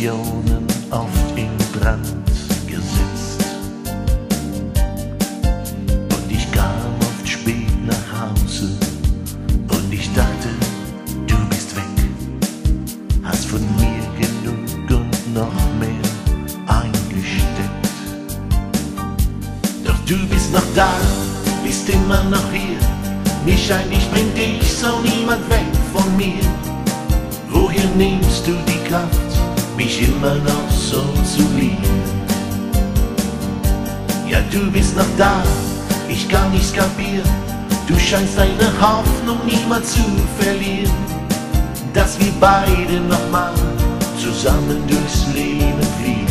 Illusionen oft in Brand gesetzt. Und ich kam oft spät nach Hause und ich dachte, du bist weg, hast von mir genug und noch mehr eingesteckt. Doch du bist noch da, bist immer noch hier. Mir scheint, ich bring dich so niemand weg von mir. Woher nimmst du die Kraft, mich immer noch so zu lieben? Ja, du bist noch da, ich kann nichts kapieren. Du scheinst deine Hoffnung niemals zu verlieren, dass wir beide nochmal zusammen durchs Leben fliegen.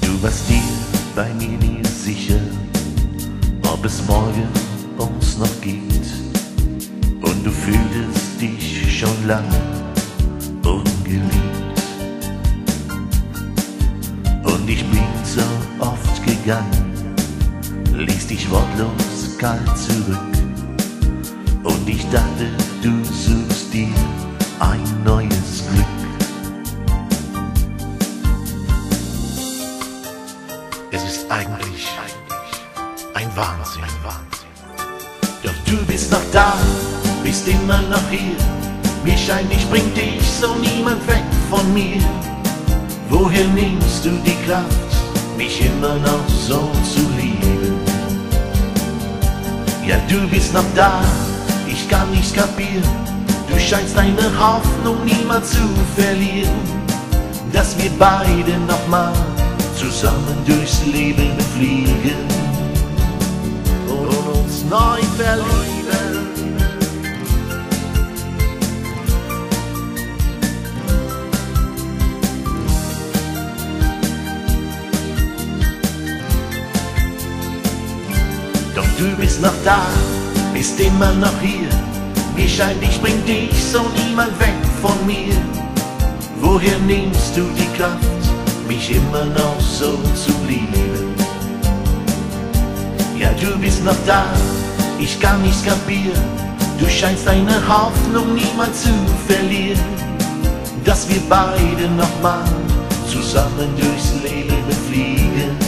Du warst dir bei mir nie sicher, ob es morgen uns noch geht. Du fühltest dich schon lange ungeliebt. Und ich bin so oft gegangen, ließ dich wortlos kalt zurück. Und ich dachte, du suchst dir ein neues Glück. Es ist eigentlich ein Wahnsinn. Doch du bist noch da, bist immer noch hier. Mir scheint, ich bring dich so niemand weg von mir. Woher nimmst du die Kraft, mich immer noch so zu lieben? Ja, du bist noch da, ich kann nichts kapieren. Du scheinst deine Hoffnung niemals zu verlieren, dass wir beide nochmal zusammen durchs Leben fliegen und uns neu verlieben. Noch da, bist immer noch hier. Mir scheint, ich bring dich so niemand weg von mir. Woher nimmst du die Kraft, mich immer noch so zu lieben? Ja, du bist noch da, ich kann nichts kapieren. Du scheinst deine Hoffnung niemals zu verlieren, dass wir beide nochmal zusammen durchs Leben fliegen.